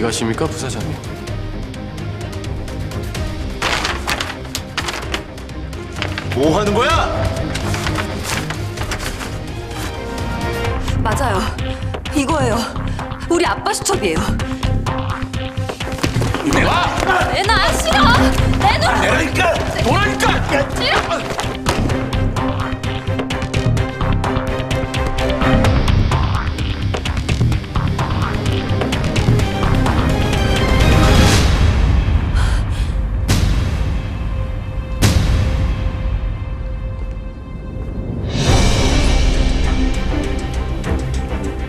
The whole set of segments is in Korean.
가십니까, 부사장님? 뭐 하는 거야? 맞아요. 이거예요. 우리 아빠 수첩이에요.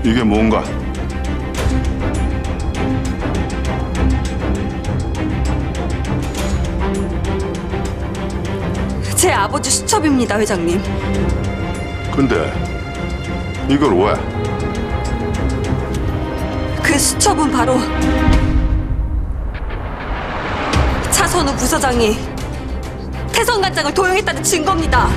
이게 뭔가? 제 아버지 수첩입니다, 회장님. 근데 이걸 왜? 그 수첩은 바로 차선우 부서장이 태성간장을 도용했다는 증거입니다.